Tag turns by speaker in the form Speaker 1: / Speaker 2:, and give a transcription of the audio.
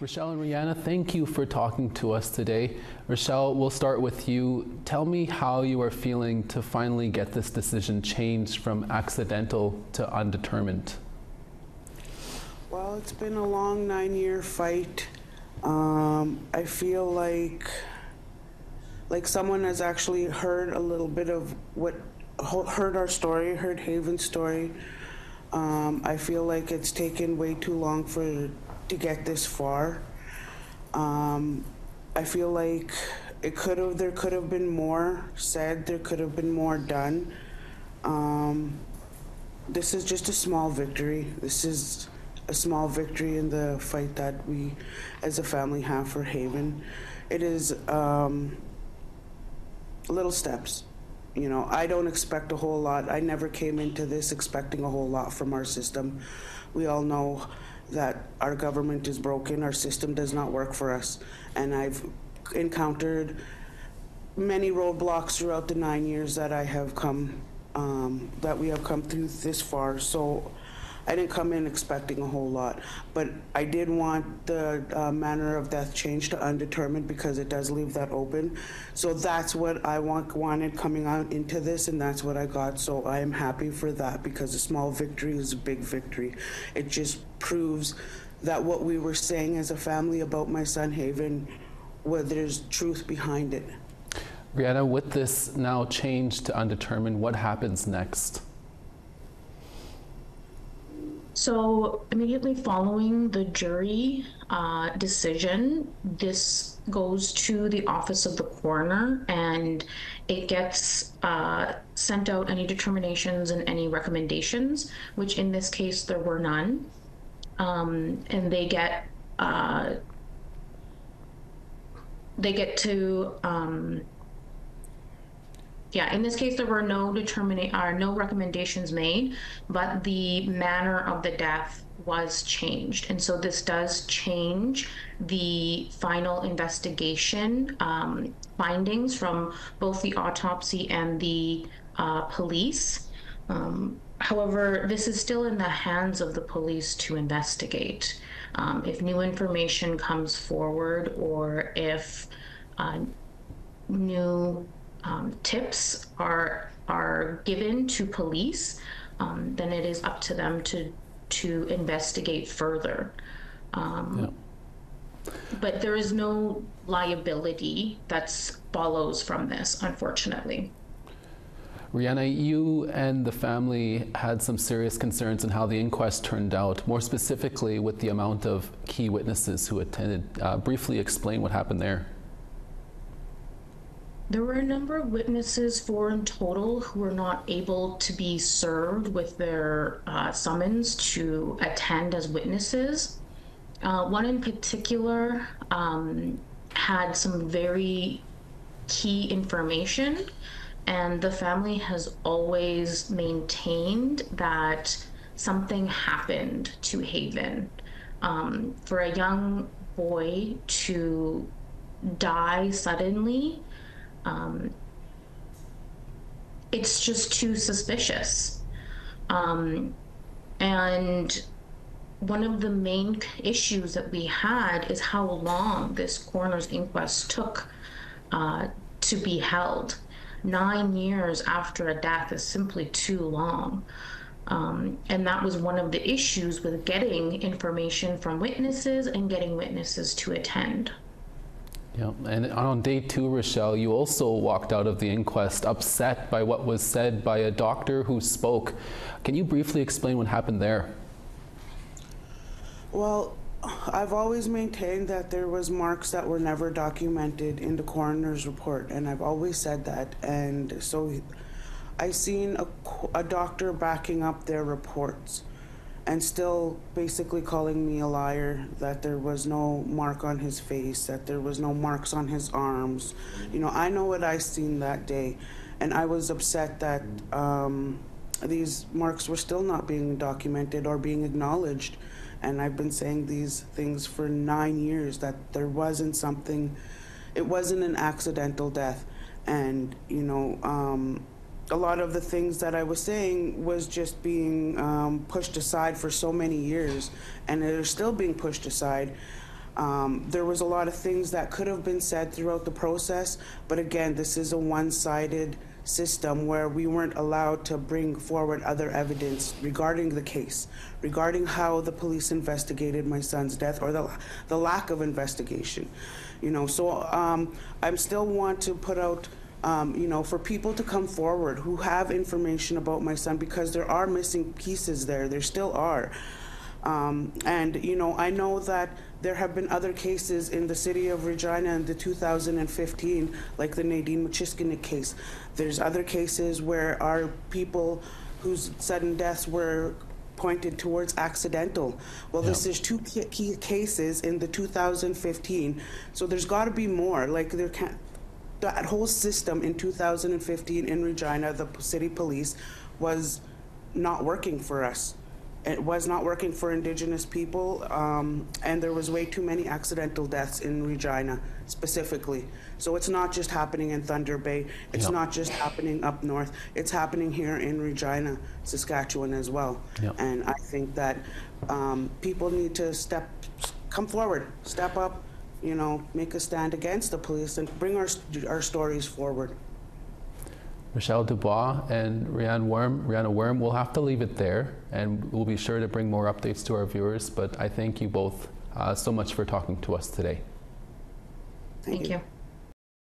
Speaker 1: Richelle and Rihanna, thank you for talking to us today. Richelle, we'll start with you. Tell me how you are feeling to finally get this decision changed from accidental to undetermined.
Speaker 2: Well, it's been a long nine year fight. Um, I feel like like someone has actually heard a little bit of what heard our story, heard Haven's story. Um, I feel like it's taken way too long for to get this far. Um, I feel like it could have, there could have been more said, there could have been more done. Um, this is just a small victory. This is a small victory in the fight that we as a family have for Haven. It is um, little steps. You know, I don't expect a whole lot. I never came into this expecting a whole lot from our system. We all know that our government is broken, our system does not work for us. And I've encountered many roadblocks throughout the nine years that I have come, um, that we have come through this far. So I didn't come in expecting a whole lot, but I did want the uh, manner of death changed to undetermined because it does leave that open. So that's what I want, wanted coming out into this, and that's what I got. So I am happy for that because a small victory is a big victory. It just proves that what we were saying as a family about my son Haven, where there's truth behind it.
Speaker 1: Rihanna, with this now changed to undetermined, what happens next?
Speaker 3: So immediately following the jury uh, decision, this goes to the office of the coroner and it gets uh, sent out any determinations and any recommendations, which in this case there were none. Um, and they get uh, they get to um, yeah, in this case, there were no determining, or no recommendations made, but the manner of the death was changed. And so this does change the final investigation um, findings from both the autopsy and the uh, police. Um, however, this is still in the hands of the police to investigate. Um, if new information comes forward or if uh, new um, tips are are given to police, um, then it is up to them to to investigate further. Um, yeah. But there is no liability that follows from this, unfortunately.
Speaker 1: Rihanna, you and the family had some serious concerns in how the inquest turned out, more specifically with the amount of key witnesses who attended. Uh, briefly explain what happened there.
Speaker 3: There were a number of witnesses, four in total, who were not able to be served with their uh, summons to attend as witnesses. Uh, one in particular um, had some very key information, and the family has always maintained that something happened to Haven. Um, for a young boy to die suddenly um, it's just too suspicious. Um, and one of the main issues that we had is how long this coroner's inquest took uh, to be held. Nine years after a death is simply too long. Um, and that was one of the issues with getting information from witnesses and getting witnesses to attend.
Speaker 1: Yeah, and on day two, Richelle, you also walked out of the inquest upset by what was said by a doctor who spoke. Can you briefly explain what happened there?
Speaker 2: Well, I've always maintained that there was marks that were never documented in the coroner's report, and I've always said that. And so I seen a, a doctor backing up their reports and still basically calling me a liar that there was no mark on his face, that there was no marks on his arms. You know, I know what I seen that day, and I was upset that um, these marks were still not being documented or being acknowledged. And I've been saying these things for nine years that there wasn't something, it wasn't an accidental death. And, you know, um, a lot of the things that I was saying was just being um, pushed aside for so many years, and they're still being pushed aside. Um, there was a lot of things that could have been said throughout the process, but again, this is a one-sided system where we weren't allowed to bring forward other evidence regarding the case, regarding how the police investigated my son's death or the, the lack of investigation. You know, so um, I still want to put out, um, you know, for people to come forward who have information about my son because there are missing pieces there. There still are. Um, and, you know, I know that there have been other cases in the city of Regina in the 2015, like the Nadine Machiskinic case. There's other cases where our people whose sudden deaths were pointed towards accidental. Well, this is two key, key cases in the 2015. So there's got to be more. Like there can't, that whole system in 2015 in Regina, the city police, was not working for us. It was not working for Indigenous people, um, and there was way too many accidental deaths in Regina specifically. So it's not just happening in Thunder Bay. It's
Speaker 1: Yeah.
Speaker 2: not just happening up north. It's happening here in Regina, Saskatchewan as well.
Speaker 1: Yeah.
Speaker 2: And I think that um, people need to step, come forward, step up, you know, make a stand against the police and bring our, our stories forward.
Speaker 1: Michelle Dubois and Rihanna Worm, Rihanna Worm, we'll have to leave it there, and we'll be sure to bring more updates to our viewers. But I thank you both uh, so much for talking to us today.
Speaker 2: Thank,
Speaker 3: Thank
Speaker 2: you.
Speaker 3: you.